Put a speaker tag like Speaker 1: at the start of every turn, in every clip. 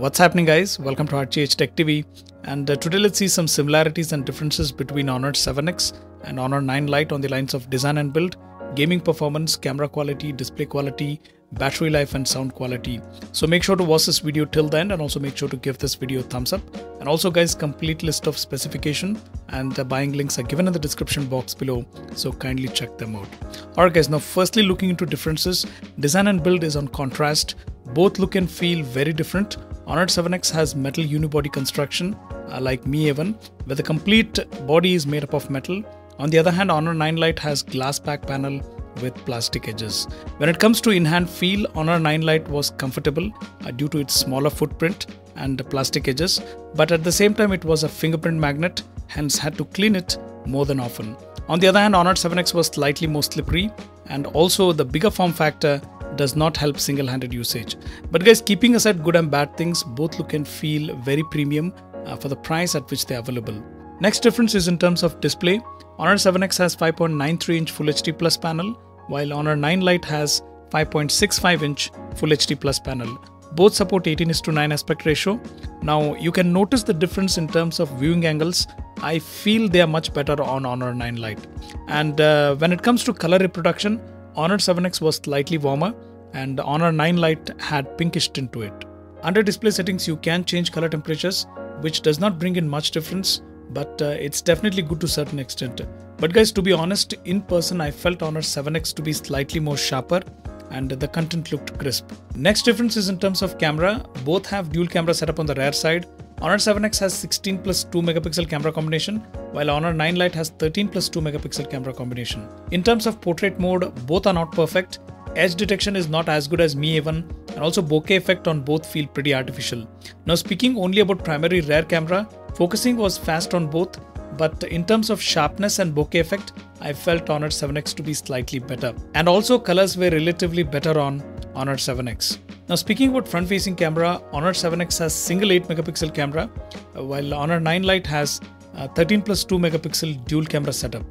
Speaker 1: What's happening guys? Welcome to RGH Tech TV and uh, today let's see some similarities and differences between Honor 7X and Honor 9 Lite on the lines of design and build, gaming performance, camera quality, display quality, battery life and sound quality. So make sure to watch this video till the end and also make sure to give this video a thumbs up. And also guys complete list of specification and the buying links are given in the description box below so kindly check them out. Alright guys now firstly looking into differences, design and build is on contrast. Both look and feel very different Honor 7X has metal unibody construction uh, like Mi A1 where the complete body is made up of metal. On the other hand, Honor 9 Lite has glass back panel with plastic edges. When it comes to in-hand feel, Honor 9 Lite was comfortable uh, due to its smaller footprint and plastic edges, but at the same time it was a fingerprint magnet, hence had to clean it more than often. On the other hand, Honor 7X was slightly more slippery and also the bigger form factor does not help single-handed usage. But guys, keeping aside good and bad things, both look and feel very premium uh, for the price at which they're available. Next difference is in terms of display. Honor 7X has 5.93 inch Full HD Plus panel, while Honor 9 Lite has 5.65 inch Full HD Plus panel. Both support 18 to 9 aspect ratio. Now you can notice the difference in terms of viewing angles. I feel they are much better on Honor 9 Lite. And uh, when it comes to color reproduction, Honor 7X was slightly warmer and Honor 9 Lite had pinkish tint to it. Under display settings you can change color temperatures which does not bring in much difference but uh, it's definitely good to certain extent. But guys to be honest in person I felt Honor 7X to be slightly more sharper and the content looked crisp. Next difference is in terms of camera. Both have dual camera setup on the rear side. Honor 7X has 16 plus 2 megapixel camera combination, while Honor 9 Lite has 13 plus 2 megapixel camera combination. In terms of portrait mode, both are not perfect. Edge detection is not as good as Mi A1 and also bokeh effect on both feel pretty artificial. Now speaking only about primary rear camera, focusing was fast on both but in terms of sharpness and bokeh effect, I felt Honor 7X to be slightly better. And also colors were relatively better on Honor 7X. Now speaking about front facing camera, Honor 7X has single 8 megapixel camera while Honor 9 Lite has uh, 13 plus 2 megapixel dual camera setup.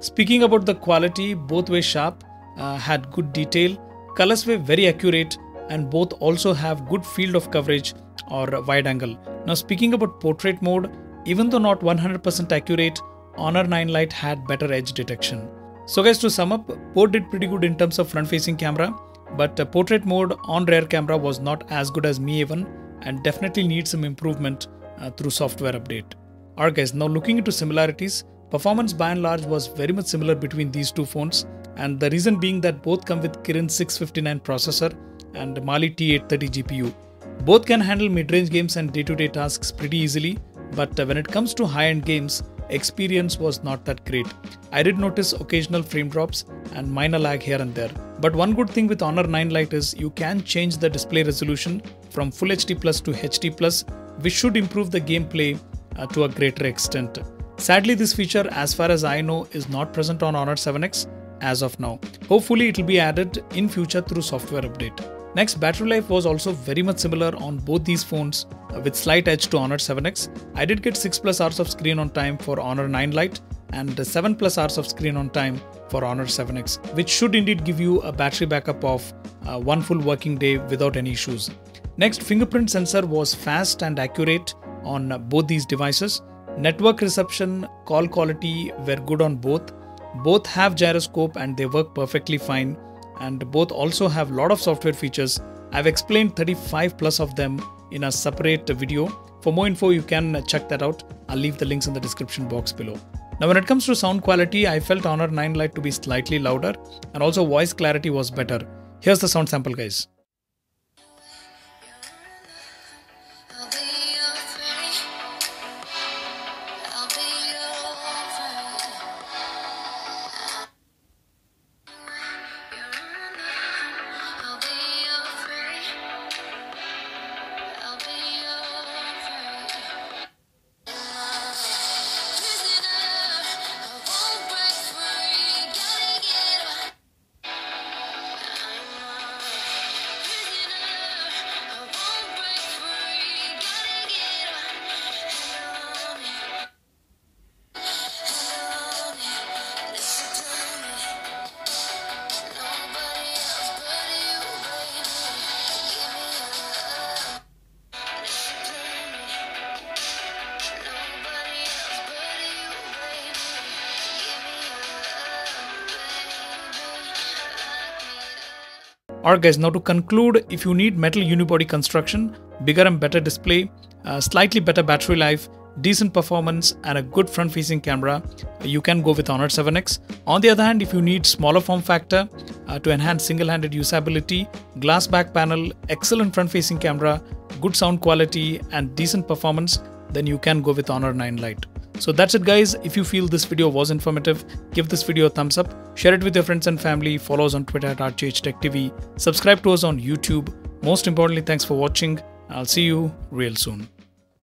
Speaker 1: Speaking about the quality, both were sharp, uh, had good detail, colors were very accurate and both also have good field of coverage or wide angle. Now speaking about portrait mode, even though not 100% accurate, Honor 9 Lite had better edge detection. So guys to sum up, both did pretty good in terms of front facing camera, but uh, portrait mode on rear camera was not as good as Mi A1 and definitely needs some improvement uh, through software update. Alright guys, now looking into similarities, performance by and large was very much similar between these two phones and the reason being that both come with Kirin 659 processor and Mali T830 GPU. Both can handle mid-range games and day-to-day tasks pretty easily but uh, when it comes to high-end games, experience was not that great. I did notice occasional frame drops and minor lag here and there. But one good thing with Honor 9 Lite is you can change the display resolution from Full HD Plus to HD Plus, which should improve the gameplay uh, to a greater extent. Sadly, this feature, as far as I know, is not present on Honor 7X as of now. Hopefully, it will be added in future through software update. Next, battery life was also very much similar on both these phones uh, with slight edge to Honor 7X. I did get 6 plus hours of screen on time for Honor 9 Lite and 7 plus hours of screen on time for Honor 7X, which should indeed give you a battery backup of uh, one full working day without any issues. Next, fingerprint sensor was fast and accurate on both these devices. Network reception, call quality were good on both. Both have gyroscope and they work perfectly fine and both also have lot of software features. I've explained 35 plus of them in a separate video. For more info, you can check that out. I'll leave the links in the description box below. Now when it comes to sound quality, I felt Honor 9 Lite to be slightly louder and also voice clarity was better. Here's the sound sample guys. Alright guys, now to conclude, if you need metal unibody construction, bigger and better display, uh, slightly better battery life, decent performance and a good front facing camera, you can go with Honor 7X. On the other hand, if you need smaller form factor uh, to enhance single handed usability, glass back panel, excellent front facing camera, good sound quality and decent performance, then you can go with Honor 9 Lite. So that's it guys. If you feel this video was informative, give this video a thumbs up, share it with your friends and family, follow us on Twitter at RGHTechTV, subscribe to us on YouTube. Most importantly, thanks for watching. I'll see you real soon.